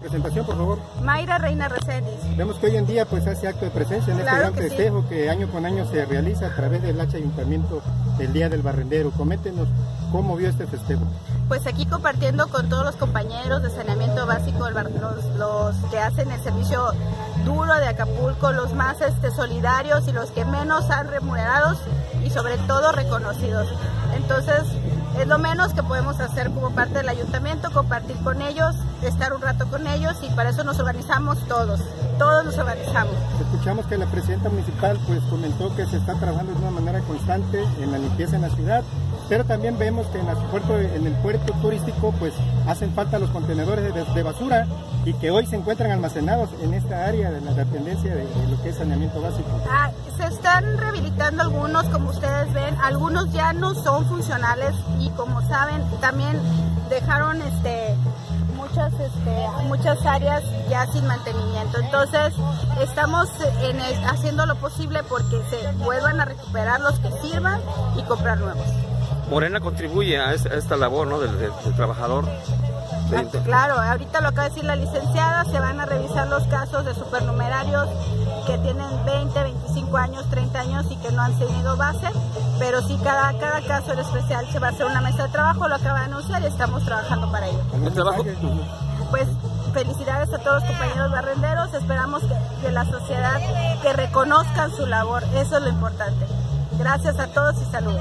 Presentación, por favor. Mayra Reina Reséndiz. Vemos que hoy en día pues hace acto de presencia en este gran festejo que año con año se realiza a través del H Ayuntamiento del Día del Barrendero. Coméntenos cómo vio este festejo. Pues aquí compartiendo con todos los compañeros de saneamiento básico, los, los que hacen el servicio duro de Acapulco, los más este, solidarios y los que menos han remunerados y sobre todo reconocidos. Entonces, es lo menos que podemos hacer como parte del ayuntamiento, compartir con ellos, estar un rato con ellos y para eso nos organizamos todos, todos nos organizamos. Escuchamos que la presidenta municipal pues comentó que se está trabajando de una manera constante en la limpieza en la ciudad, pero también vemos que en el puerto, en el puerto turístico pues hacen falta los contenedores de, basura y que hoy se encuentran almacenados en esta área de la dependencia de, lo que es saneamiento básico. Ah, se están rehabilitando algunos, como ustedes ven, algunos ya no son funcionales y como saben también dejaron este muchas este, muchas áreas ya sin mantenimiento entonces estamos en haciendo lo posible porque se vuelvan a recuperar los que sirvan y comprar nuevos Morena contribuye a esta, labor ¿no? del, trabajador. Claro, ahorita lo acaba de decir la licenciada, se van a revisar los casos de supernumerarios que tienen 20, 25 años, 30 años y que no han tenido base, pero sí cada, cada caso en especial se va a hacer una mesa de trabajo, lo acaba de anunciar y estamos trabajando para ello. ¿El trabajo? Pues felicidades a todos los compañeros barrenderos, esperamos que, que la sociedad que reconozcan su labor, eso es lo importante. Gracias a todos y saludos.